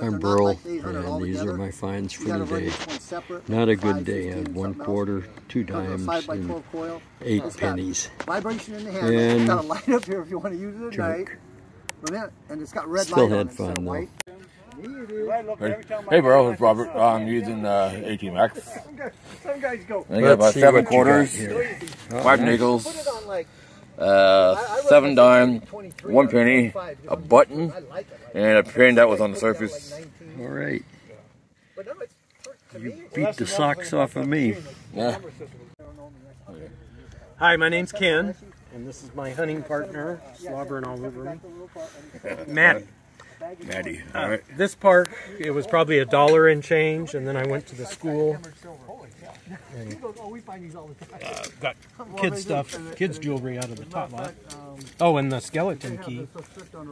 I'm Burl, and these are my finds for the day. Not a good day. I had one quarter, two dimes, and eight pennies. Vibration in the hand. And it's got a light up here if you want to use it at night. And it's got red Still light had on fun though. Hey, hey bro, it's Robert. I'm using uh, AT Max. Some guys go. I got about seven what you got quarters, here. five nickels, uh, seven dime, one penny, a button, and a pin that was on the surface. All right. You beat the socks off of me. Yeah. Hi, my name's Ken, and this is my hunting partner, slobbering all over me, Matt. Maddie. Uh, all right. This park, it was probably a dollar and change, and then I went to the school and uh, got kids stuff, kids jewelry out of the tot lot. Um, oh, and the skeleton key, or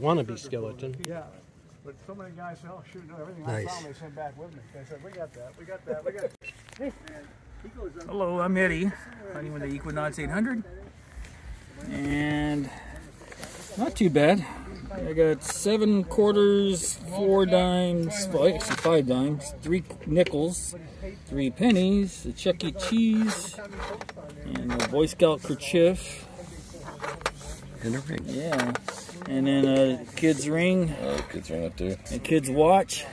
wannabe skeleton. Yeah. But so many guys said, oh, shoot, no, everything Nice. I found they sent back with me. They said, we got that, we got that, we got uh, Hello, I'm Eddie, hunting with the Equinox 800. And not too bad. I got seven quarters, four dimes, well, actually five dimes, three nickels, three pennies, a Chuck E. Cheese, and a Boy Scout kerchief. And a ring. Yeah. And then a kid's ring, Oh, kids ring up too. a kid's watch,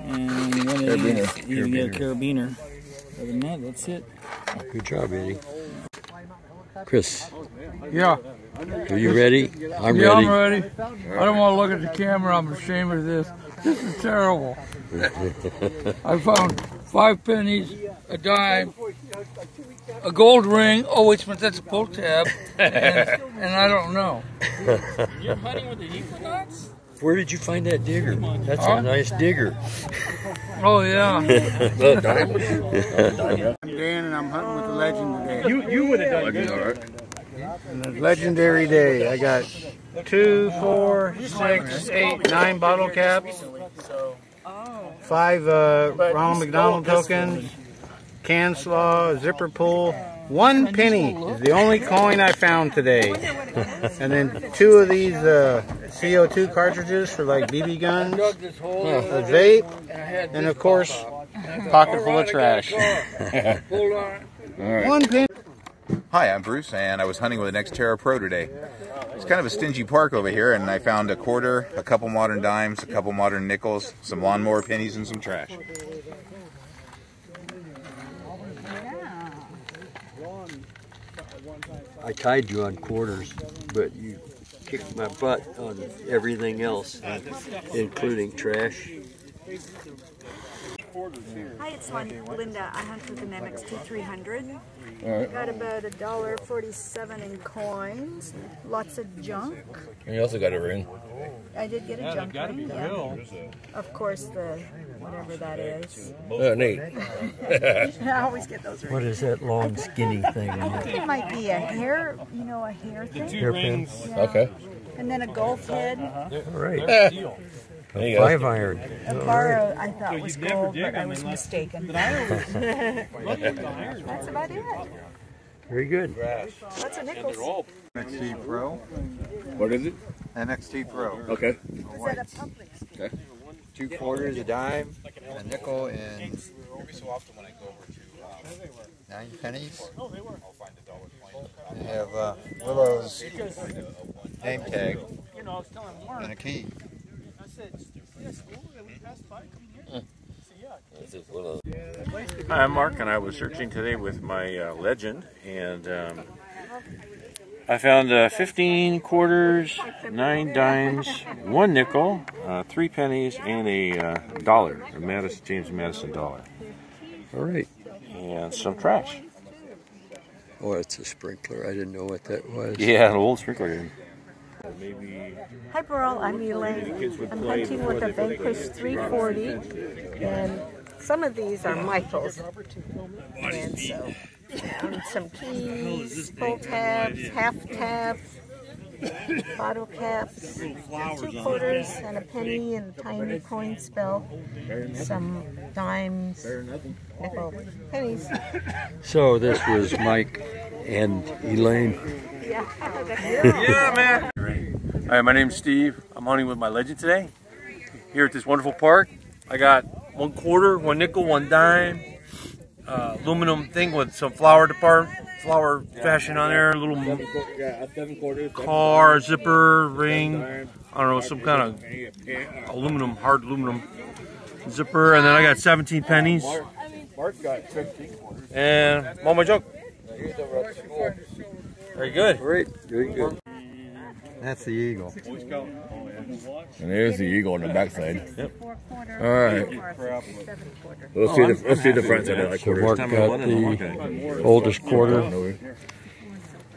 and one of these, you get a carabiner. Other than that, that's it. Good job, Eddie. Chris, Yeah, are you ready? I'm yeah, I'm ready. ready. I don't want to look at the camera. I'm ashamed of this. This is terrible. I found five pennies, a dime, a gold ring. Oh, wait a that's a pull tab, and, and I don't know. You're hunting with the Equinox? Where did you find that digger? That's Huh? a nice digger. Oh yeah. I'm Dan and I'm hunting with the legend today. You you would have done good. All right. And a legendary day. I got two, four, six, eight, nine bottle caps, five uh, Ronald McDonald tokens, can slaw, zipper pull. One penny is the only coin I found today. And then two of these uh, CO2 cartridges for like BB guns, a vape, and of course, pocket full of trash. One penny. Hi, I'm Bruce, and I was hunting with an Xterra Pro today. It's kind of a stingy park over here, and I found a quarter, a couple modern dimes, a couple modern nickels, some lawnmower pennies, and some trash. I tied you on quarters, but you kicked my butt on everything else, including trash. Hi, it's Linda. I hunt with an MX2 300. All right. Got about a dollar forty-seven in coins. Lots of junk. And you also got a ring. I did get a junk ring. Yeah. Of course, the whatever that is. Oh, neat. I always get those What rings. is that long skinny thing? in I think it might be a hair, you know, a hair thing. Hairpin? Yeah. Okay. And then a golf head. All right. There you go. Five iron. A bar I thought was gold, but I was mistaken. That's about it. Very good. Lots of nickels. NXT Pro. What is it? NXT Pro. Okay. Is that a public? Two quarters, a dime, a nickel, and Every so often when I go over to nine pennies. I have uh, Willow's name tag and a key. This is one of Hi, I'm Mark, and I was searching today with my uh, legend, and um, I found uh, 15 quarters, nine dimes, one nickel, uh, three pennies, and a uh, dollar, a Madison, James Madison dollar, All right. and some trash. Oh, it's a sprinkler. I didn't know what that was. Yeah, an old sprinkler. Maybe Hi, Burl. I'm Elaine. I'm hunting with a Vanquish 340, and some of these are Michaels. And so, um, some keys, full tabs, half tabs, bottle caps, two quarters, and a penny, and a tiny coin spell, some dimes, nickel, pennies. So this was Mike and Elaine. Yeah. Yeah, man. Hi, my name's Steve. I'm hunting with my legend today, here at this wonderful park. I got one quarter, one nickel, one dime, uh, aluminum thing with some flower department, flower fashion on there, a little car, zipper, ring, I don't know, some kind of aluminum, hard aluminum zipper, and then I got 17 pennies. And all my junk. Very good. Great, very good. That's the eagle. And there's the eagle on the backside. Yep. All right. Let's oh, see the let's see the front side of that So quarter. Mark got the oldest quarter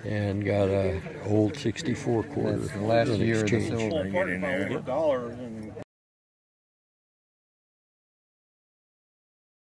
and got a old 64 quarter That's the last in year of the exchange.